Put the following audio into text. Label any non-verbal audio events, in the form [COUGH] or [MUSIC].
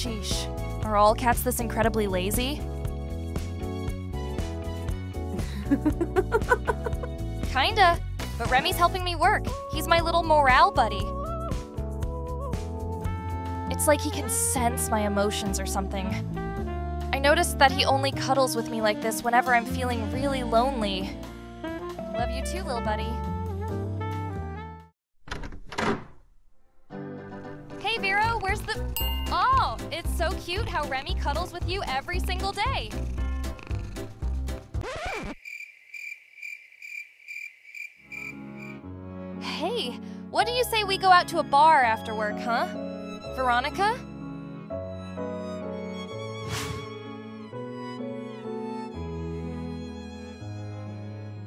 Sheesh. Are all cats this incredibly lazy? [LAUGHS] Kinda. But Remy's helping me work. He's my little morale buddy. It's like he can sense my emotions or something. I noticed that he only cuddles with me like this whenever I'm feeling really lonely. Love you too, little buddy. Hey, Vero, where's the. Oh, it's so cute how Remy cuddles with you every single day. Hey, what do you say we go out to a bar after work, huh? Veronica?